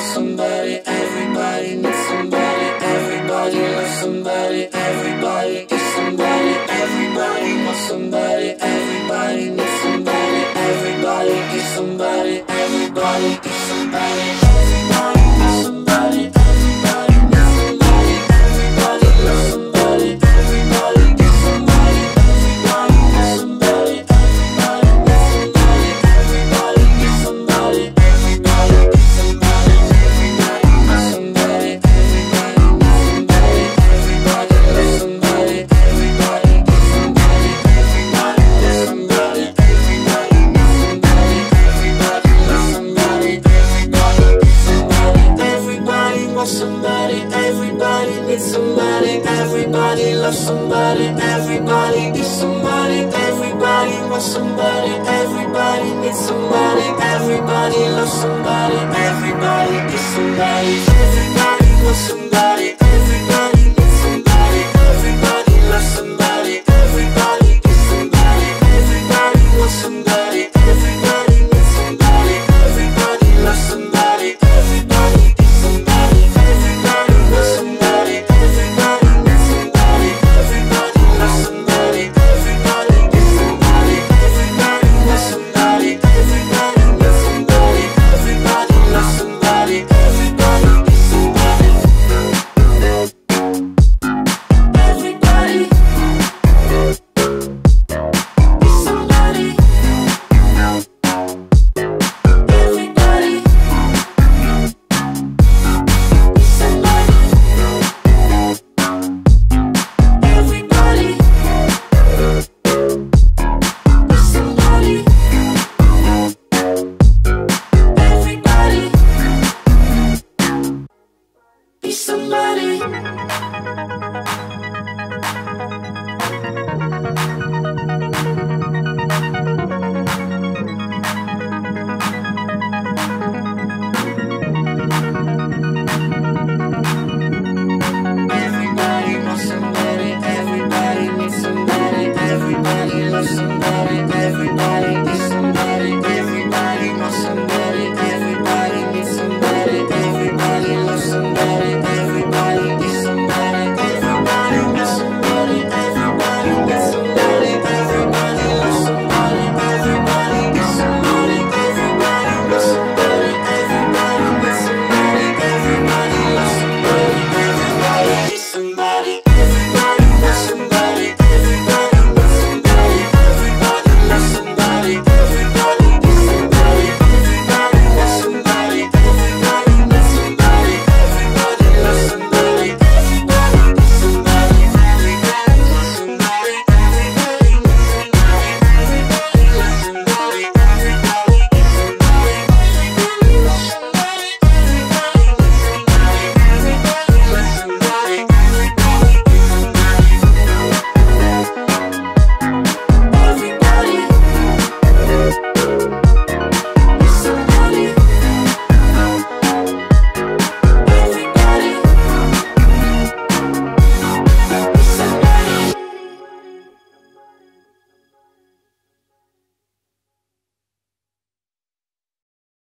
somebody, everybody needs somebody, everybody loves somebody, everybody is somebody, everybody wants somebody, everybody needs somebody, everybody is somebody, everybody is somebody, needs somebody, everybody loves somebody, everybody is somebody, everybody wants somebody, everybody needs somebody, everybody loves somebody, everybody is somebody, everybody.